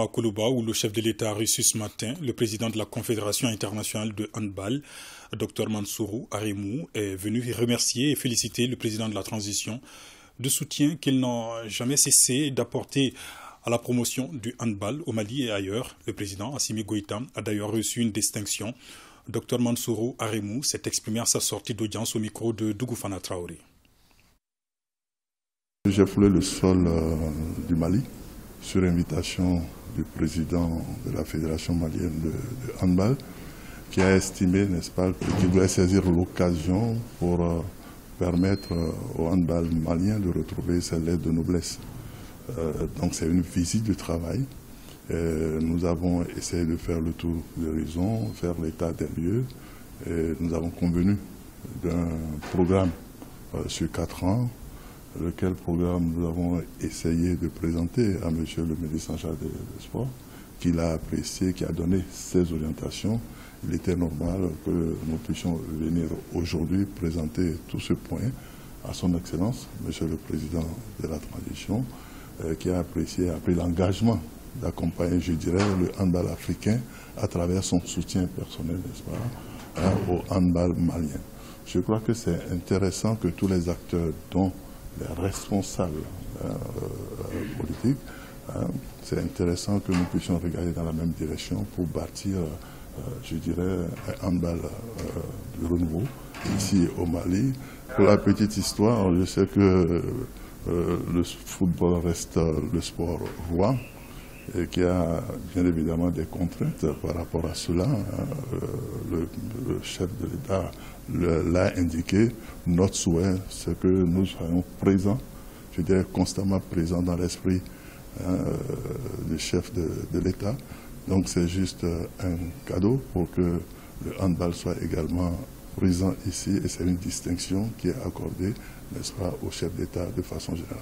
à Koloba, où le chef de l'État a reçu ce matin le président de la Confédération internationale de handball, Dr Mansourou Arimou, est venu remercier et féliciter le président de la transition de soutien qu'il n'a jamais cessé d'apporter à la promotion du handball au Mali et ailleurs. Le président Assimi Goïta a d'ailleurs reçu une distinction. Dr Mansourou Arimou s'est exprimé à sa sortie d'audience au micro de Dougoufana Traoré. J'ai foulé le sol euh, du Mali sur invitation du président de la Fédération malienne de, handball, qui a estimé, n'est-ce pas, qu'il doit saisir l'occasion pour euh, permettre euh, au handball malien de retrouver sa lettre de noblesse. Euh, donc c'est une visite de travail. nous avons essayé de faire le tour de l'horizon, faire l'état des lieux. Nous avons convenu d'un programme sur quatre ans lequel programme nous avons essayé de présenter à M. le ministre en charge des Sports, qu'il a apprécié, qui a donné ses orientations. Il était normal que nous puissions venir aujourd'hui présenter tout ce point à son Excellence, M. le Président de la Transition, euh, qui a apprécié, a pris l'engagement d'accompagner, je dirais, le handball africain à travers son soutien personnel, n'est-ce pas, hein, au handball malien. Je crois que c'est intéressant que tous les acteurs, dont les responsables hein, euh, politiques, hein, c'est intéressant que nous puissions regarder dans la même direction pour bâtir, euh, je dirais, un handball euh, de renouveau ici au Mali. Pour la petite histoire, je sais que le football reste le sport roi et qu'il y a bien évidemment des contraintes par rapport à cela. Hein. Chef de l'État l'a indiqué. Notre souhait, c'est que nous soyons présents, je dirais constamment présents dans l'esprit hein, du chef de, l'État. Donc c'est juste un cadeau pour que le handball soit également présent ici et c'est une distinction qui est accordée, n'est-ce pas, au chef d'État de façon générale.